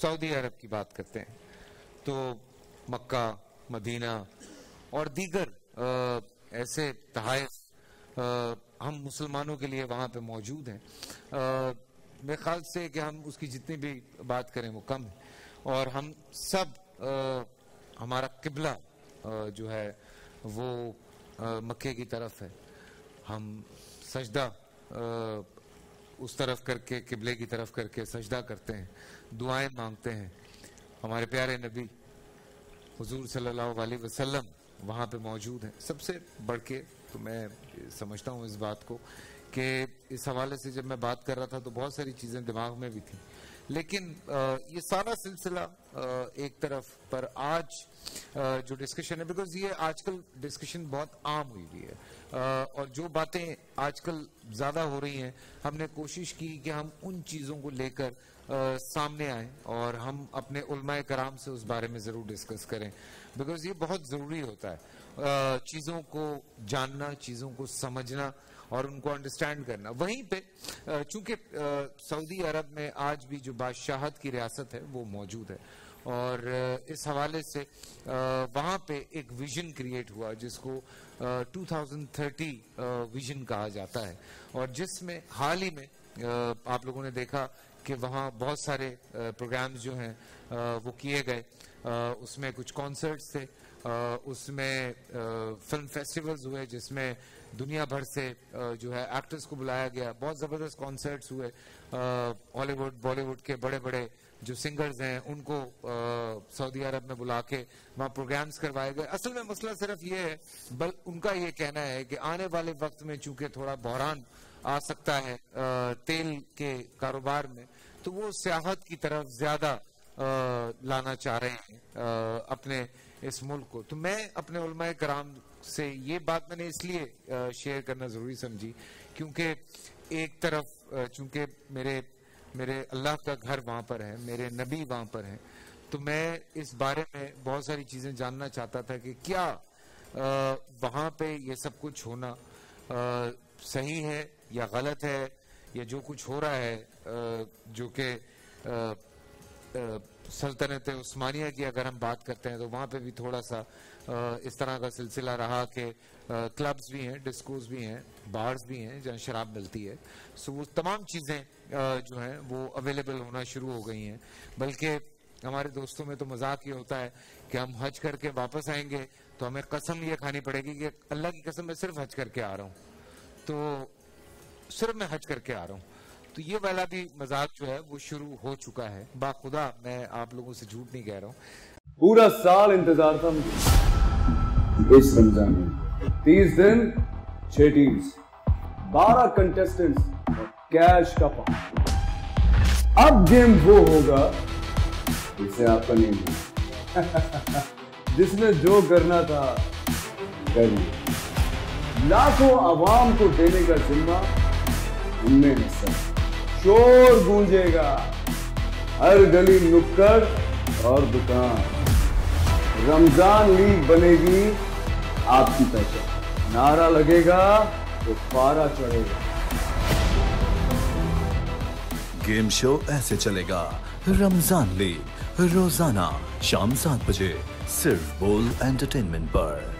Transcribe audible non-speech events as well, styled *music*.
Saudi अरब की बात करते हैं तो मक्का मदीना और दीगर ऐसे तहाइफ अ, हम मुसलमानों के लिए वहाँ पे मौजूद हैं। मेरे ख्याल से कि हम उसकी जितनी भी बात करें वो कम है। और हम सब अ, हमारा किबला जो है वो मक्के की तरफ़ है। हम सजदा उस तरफ़ करके, किबले की तरफ़ करके सजदा करते हैं, दुआएँ मांगते हैं। हमारे प्यारे नबी, हजूर सल्लल्लाहु अलैहि वसल्लम वहाँ पे मौजूद हैं। सबसे बढ़ के तो मैं समझता हूँ इस बात को कि इस हवाले से जब मैं बात कर रहा था तो बहुत सारी चीज़ें दिमाग में भी थी। लेकिन ये सारा सिलसिला एक तरफ़ पर आज जो डिस्कशन है बिकॉज़ ये आजकल डिस्कशन बहुत आम हुई हुई है। और जो बातें आजकल ज़्यादा हो रही हैं, हमने कोशिश की कि हम उन चीज़ों को लेकर सामने आए और हम अपने उलमाए कराम से उस बारे में ज़रूर डिस्कस करें। बिकॉज़ ये बहुत ज़रूरी होता है। चीज़ों को जानना, चीज़ों को समझना और उनको अंडरस्टैंड करना। वहीं पे चूँकि सऊदी अरब में आज भी जो बादशाहत की रियासत है वो मौजूद है। और इस हवाले से वहाँ पे एक विजन क्रिएट हुआ जिसको अ, 2030 अ, विजन कहा जाता है। और जिसमें हाल ही में आप लोगों ने देखा कि वहाँ बहुत सारे प्रोग्राम्स जो हैं वो किए गए। उसमें कुछ कॉन्सर्ट्स थे। उसमें फ़िल्म फेस्टिवल्स हुए जिसमें दुनिया भर से जो है एक्टर्स को बुलाया गया। बहुत ज़बरदस्त कॉन्सर्ट्स हुए। हॉलीवुड बॉलीवुड के बड़े बड़े जो सिंगर्स हैं उनको सऊदी अरब में बुला के वहाँ प्रोग्राम्स करवाए गए। असल में मसला सिर्फ़ ये है बल उनका ये कहना है कि आने वाले वक्त में चूँकि थोड़ा बहरान आ सकता है अ, तेल के कारोबार में तो वो सियाहत की तरफ़ ज़्यादा लाना चाह रहे हैं अपने इस मुल्क को। तो मैं अपने कराम से ये बात मैंने इसलिए शेयर करना ज़रूरी समझी क्योंकि एक तरफ़ चूँकि मेरे मेरे अल्लाह का घर वहाँ पर है मेरे नबी वहाँ पर हैं तो मैं इस बारे में बहुत सारी चीज़ें जानना चाहता था कि क्या वहाँ पे ये सब कुछ होना अ, सही है या गलत है या जो कुछ हो रहा है अ, जो कि सल्तनत उस्मानिया की अगर हम बात करते हैं तो वहाँ पे भी थोड़ा सा इस तरह का सिलसिला रहा कि क्लब्स भी हैं डिस्कोस भी हैं बार्स भी हैं, जहाँ शराब मिलती है। सो वो तमाम चीज़ें जो हैं, वो अवेलेबल होना शुरू हो गई हैं। बल्कि हमारे दोस्तों में तो मज़ाक ये होता है कि हम हज करके वापस आएँगे तो हमें कसम ये खानी पड़ेगी कि अल्लाह की कसम मैं सिर्फ़ हज करके आ रहा हूँ। तो सिर्फ़ मैं हज करके आ रहा हूँ। तो ये वाला भी मज़ाक जो है, वो शुरू हो चुका है। बाखुदा मैं आप लोगों से झूठ नहीं कह रहा हूँ। पूरा साल इंतज़ार था मुझे। इस रमज़ान में। तीस दिन, छह टीम्स बारह कंटेस्टेंट्स कैश का पाउंड अब गेम वो होगा जिसे आपका नहीं होगा। *laughs* जिसने जो करना था, कर लाखों आवाम को देने का जिम्मा उनमें है सर शोर गूंजेगा। हर गली नुक्कड़ और दुकान। रमज़ान लीग बनेगी आपकी पहचान। नारा लगेगा तो पारा चढ़ेगा। गेम शो ऐसे चलेगा। रमज़ान लीग, रोज़ाना शाम सात बजे सिर्फ़ बोल एंटरटेनमेंट पर।